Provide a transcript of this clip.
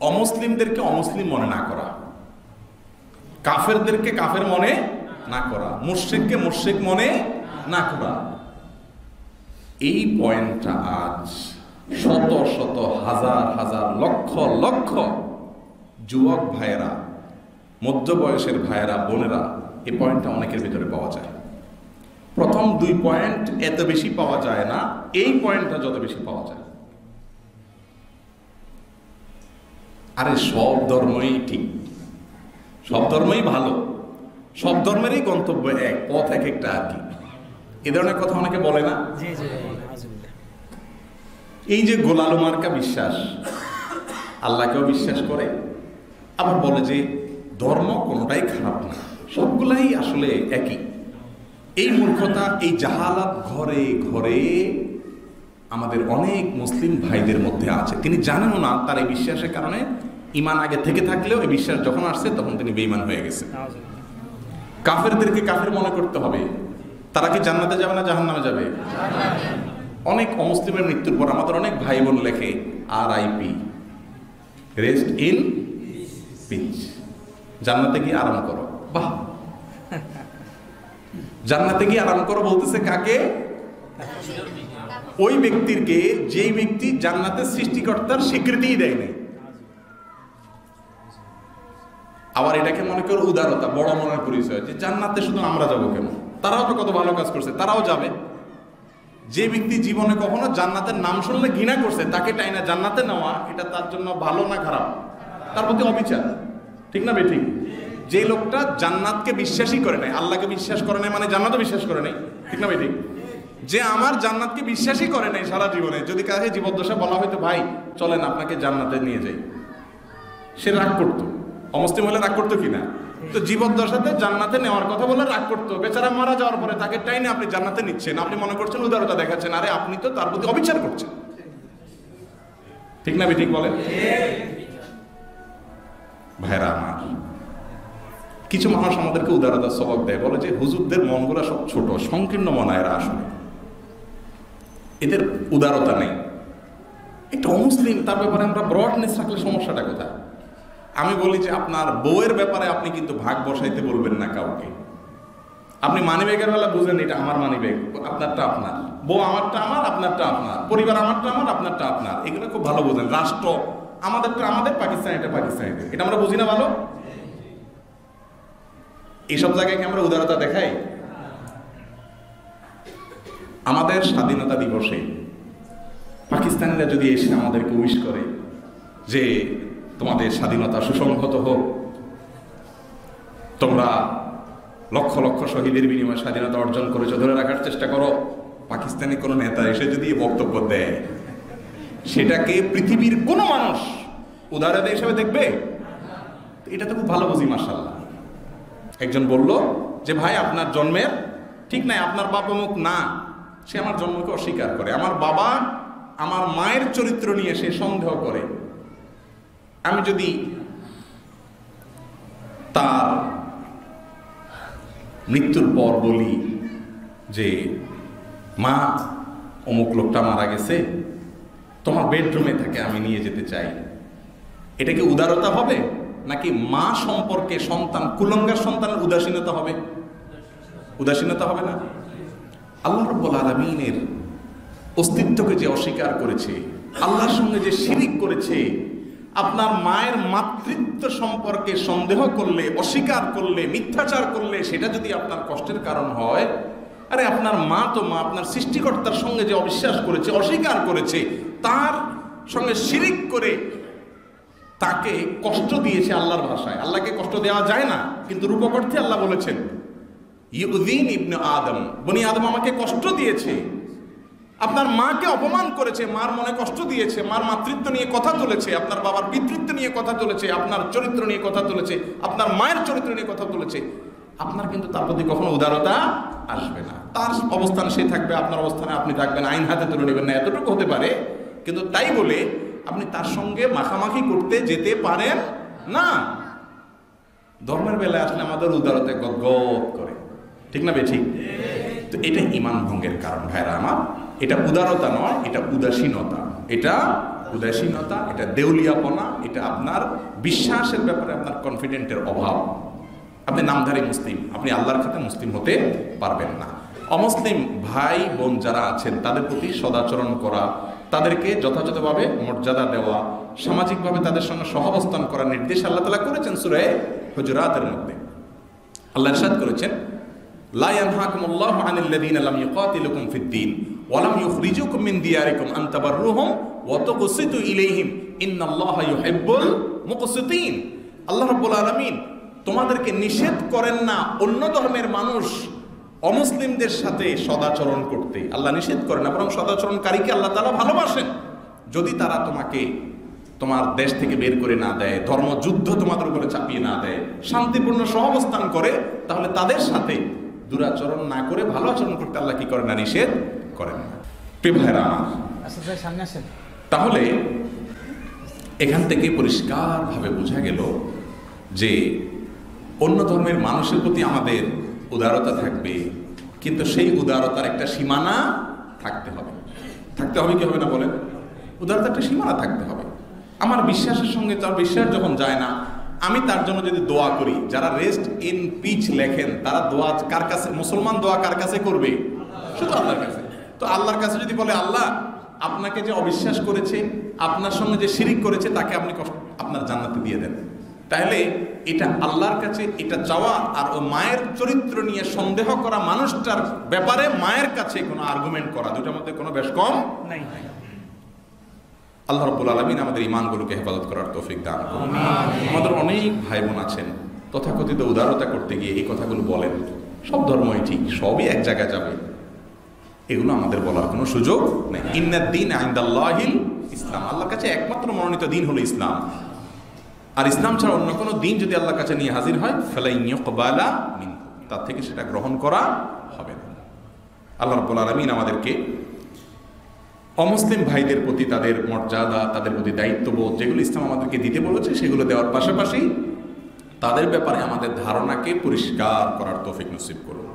অমুসলিমদেরকে অমুসলিম মনে না করা। কাফেরদেরকে কাফের মনে না করা। মুর্শেককে মুর্শেক মনে না করা। এই পয়েন্টটা আজ শত শত হাজার হাজার লক্ষ লক্ষ যুবক ভাইয়েরা মধ্য বয়সের ভাইয়েরা, বোনেরা এই পয়েন্টটা অনেকের ভিতরে পাওয়া যায়। প্রথম দুই পয়েন্ট এত বেশি পাওয়া যায় না, এই পয়েন্টটা যত বেশি পাওয়া যায়। আরে সব ধর্মই ঠিক। সব ধর্মই ভালো। সব ধর্মেরই গন্তব্য এক পথ এক একটা আর কি। এ ধরনের কথা অনেকে বলে না? এই যে গোলালো মার্কা বিশ্বাস আল্লাহকেও বিশ্বাস করে আবার বলে যে ধর্ম কোনোটাই খারাপ না। সবগুলাই আসলে একই। এই মূর্খতা এই জাহালাত ঘরে ঘরে আমাদের অনেক মুসলিম ভাইদের মধ্যে আছে। তিনি জানেনও না তার এই বিশ্বাসের কারণে ইমান আগে থেকে থাকলেও এই বিশ্বাস যখন আসছে, তখন তিনি বেইমান হয়ে গেছে কাফেরদেরকে কাফের মনে করতে হবে। তারা কি জান্নাতে যাবে না জাহান্নামে যাবে? অনেক অমুসলিমের মৃত্যুর পর আমাদের অনেক ভাই বোন লেখে আর আইপি রেস্ট ইন পিচ জান্নাতে গিয়ে আরাম করো। বাহ! জান্নাতে গিয়ে আরাম করো বলতেছে কাকে? ওই ব্যক্তিরকে। যেই ব্যক্তি জান্নাতের সৃষ্টিকর্তার স্বীকৃতিই দেয় নাই। আবার এটাকে মনে করো উদারতা, বড় মনের পরিচয়, যে জান্নাতে শুধু আমরা যাব কেন তারাও তো কত ভালো কাজ করছে, তারাও যাবে। যে ব্যক্তি জীবনে কখনো জান্নাতের নাম শুনলে ঘৃণা করছে, তাকে টাইনা জান্নাতে নেওয়া, এটা তার জন্য ভালো না খারাপ? তার প্রতি অবিচার। ঠিক না বেঠিক? যে লোকটা জান্নাতকে বিশ্বাসই করে নাই, আল্লাহকে বিশ্বাস করে নাই মানে জান্নাতও বিশ্বাস করে নাই। ঠিক না বেঠিক? যে আমার জান্নাতকে বিশ্বাসই করে নাই সারা জীবনে, যদি কাছে জীবদ্দশা বলা হয়তো ভাই, চলেন আপনাকে জান্নাতে নিয়ে যাই। সে রাগ করতো। অমুসলিম হলে রাগ করতো কিনা? তো জীবদ্দশাতে জান্নাতে নেওয়ার কথা বলে রাগ করতো। বেচারা মারা যাওয়ার পরে তাকে টাইনে আপনি জান্নাতে নিচ্ছেন। আপনি মনে করছেন উদারতা দেখাচ্ছেন। আরে আপনি তো তার প্রতি অবিচার করছেন। ঠিক না ঠিক বলে? ভাইরা আমার, কিছু মানুষ আমাদেরকে উদারতার সবক দেয়। বলে যে হুজুরদের মনগুলো সব ছোট, সংকীর্ণ মনা এরা আসলে। এদের উদারতা নেই। একটা অমুসলিম, তার ব্যাপারে আমরা ব্রডনেস রাখলে সমস্যাটা কোথায়? আমি বলি যে আপনার বউয়ের ব্যাপারে আপনি কিন্তু ভাগ বসাইতে বলবেন না কাউকে। আপনি মানি ব্যাগের বেলা বুঝেন এটা আমার মানি ব্যাগ আপনারটা আপনার। বউ আমারটা আমার, আপনারটা আপনার। পরিবার আমারটা আমার, আপনারটা আপনার। এগুলো খুব ভালো বোঝেন। রাষ্ট্র আমাদেরটা আমাদের, পাকিস্তান এটা পাকিস্তানিদের। এটা আমরা বুঝি না ভালো? এইসব জায়গায় কি আমরা উদারতা দেখাই? আমাদের স্বাধীনতা দিবসে পাকিস্তানিরা যদি এসে আমাদেরকে উইশ করে যে তোমাদের স্বাধীনতা সুসংহত হোক। তোমরা লক্ষ লক্ষ শহীদের বিনিময়ে স্বাধীনতা অর্জন করেছ, ধরে রাখার চেষ্টা করো। পাকিস্তানি কোনো নেতা এসে যদি বক্তব্য দেয়, সেটাকে পৃথিবীর কোনো মানুষ উদারতা হিসেবে দেখবে? এটা তো খুব ভালো বুঝি মার্শাল্লাহ একজন বলল যে, ভাই, আপনার জন্মের ঠিক নাই, আপনার বাবা মুখ না, সে আমার জন্মকে অস্বীকার করে। আমার বাবা আমার মায়ের চরিত্র নিয়ে সে সন্দেহ করে। আমি যদি তার মৃত্যুর পর বলি যে, মা, অমুক লোকটা মারা গেছে, তোমার বেডরুমে থাকে আমি নিয়ে যেতে চাই। এটা কি উদারতা হবে? নাকি মা সম্পর্কে সন্তান, কুলঙ্গার সন্তানের উদাসীনতা হবে? উদাসীনতা হবে না? আল্লাহ রব্বুল আলমিনের অস্তিত্বকে যে অস্বীকার করেছে, আল্লাহর সঙ্গে যে শিরিক করেছে আপনার মায়ের মাতৃত্ব সম্পর্কে সন্দেহ করলে, অস্বীকার করলে, মিথ্যাচার করলে, সেটা যদি আপনার কষ্টের কারণ হয়, আরে আপনার মা তো মা, আপনার সৃষ্টিকর্তার সঙ্গে যে অবিশ্বাস করেছে, অস্বীকার করেছে, তার সঙ্গে শিরিক করে তাকে কষ্ট দিয়েছে আল্লাহর ভাষায়। আল্লাহকে কষ্ট দেওয়া যায় না, কিন্তু রূপকর্থে আল্লাহ বলেছেন, ইউদিন ইবনে আদম। বনি আদম আমাকে কষ্ট দিয়েছে। আপনার মাকে অপমান করেছে, মার মনে কষ্ট দিয়েছে, মার মাতৃত্ব নিয়ে কথা তুলেছে, আপনার বাবার পিতৃত্ব নিয়ে কথা তুলেছে, আপনার চরিত্র নিয়ে কথা তুলেছে, আপনার মায়ের চরিত্র নিয়ে কথা তুলেছে, আপনার কিন্তু তার প্রতি কখনো উদারতা আসবে না। তার অবস্থান সে থাকবে, আপনার অবস্থানে আপনি থাকবেন আইন হাতে তুলে নেবেন না, এতটুকু হতে পারে। কিন্তু তাই বলে আপনি তার সঙ্গে মাখামাখি করতে যেতে পারেন না। ধর্মের বেলায় আসলে আমাদের উদারতা গদ করে। ঠিক না বে, ঠিক? তো এটা ইমান ভঙ্গের কারণ, ভাইরা আমার। এটা উদারতা নয়, এটা উদাসীনতা। এটা উদাসীনতা, এটা দেউলিয়াপনা, এটা আপনার বিশ্বাসের ব্যাপারে আপনার কনফিডেন্টের অভাব। আপনি নামধারী মুসলিম, আপনি আল্লাহর খাতে মুসলিম হতে পারবেন না। অমুসলিম ভাই বোন যারা আছেন, তাদের প্রতি সদাচরণ করা, তাদেরকে যথাযথভাবে মর্যাদা দেওয়া, সামাজিকভাবে তাদের সঙ্গে সহাবস্থান করার নির্দেশ আল্লাহ তালা করেছেন সুরে হুজরাতের মধ্যে। আল্লাহ ইরশাদ করেছেন আল্লাহ তোমাদেরকে নিষেধ করেন না অন্য ধর্মের মানুষ অমুসলিমদের সাথে সদাচরণ করতে। আল্লাহ নিষেধ করেন না, বরং সদাচরণকারীকে আল্লাহ তালা ভালোবাসেন। যদি তারা তোমাকে তোমার দেশ থেকে বের করে না দেয়, ধর্মযুদ্ধ তোমাদের উপরে চাপিয়ে না দেয়, শান্তিপূর্ণ সহাবস্থান করে, তাহলে তাদের সাথে দুরাচরণ না করে ভালো আচরণ করতে আল্লাহ কি করেন না নিষেধ করেন না। আমার আচ্ছা তাহলে এখান থেকে পরিষ্কারভাবে বোঝা গেল যে অন্য ধর্মের মানুষের প্রতি আমাদের উদারতা থাকবে কিন্তু সেই উদারতার একটা সীমানা থাকতে হবে। থাকতে হবে কি হবে না বলেন? উদারতার একটা সীমানা থাকতে হবে। আমার বিশ্বাসের সঙ্গে তার বিশ্বাস যখন যায় না আমি তার জন্য যদি দোয়া করি, যারা রেস্ট ইন পিচ লেখেন, তারা দোয়া কার কাছে, মুসলমান দোয়া কার কাছে করবে? শুধু আল্লাহর কাছে। তো আল্লাহর কাছে যদি বলে, আল্লাহ, আপনাকে যে অবিশ্বাস করেছে, আপনার সঙ্গে যে শিরিক করেছে, তাকে আপনি আপনার জান্নাতে দিয়ে দেন। তাহলে এটা আল্লাহর কাছে, এটা চাওয়া আর ও মায়ের চরিত্র নিয়ে সন্দেহ করা মানুষটার ব্যাপারে মায়ের কাছে কোনো আর্গুমেন্ট করা। দুটার মধ্যে কোনো বেশ কম? নাই। আল্লাহ রব্বুল আলমিন আমাদের ইমানগুলোকে হেফাজত করার তৌফিক দান করুন। আমাদের অনেক ভাই বোন আছেন তথাকথিত উদারতা করতে গিয়ে এই কথাগুলো বলেন। সব ধর্মই ঠিক সবই এক জায়গায় যাবে। এগুলো আমাদের বলার কোনো সুযোগ নেই। ইন্নাদ দিন আইন্দাল্লাহিল ইসলাম। আল্লাহর কাছে একমাত্র মনোনীত দিন হলো ইসলাম। আর ইসলাম ছাড়া অন্য কোনো দিন যদি আল্লাহর কাছে নিয়ে হাজির হয় ফেলাই নিয়কবালা মিন তার থেকে সেটা গ্রহণ করা হবে না। আল্লাহ রব্বুল আলমিন আমাদেরকে অমুসলিম ভাইদের প্রতি তাদের মর্যাদা, তাদের প্রতি দায়িত্ববোধ, যেগুলো ইসলাম আমাদেরকে দিতে বলেছে, সেগুলো দেওয়ার পাশাপাশি তাদের ব্যাপারে আমাদের ধারণাকে পরিষ্কার করার তৌফিক নসিব করুন।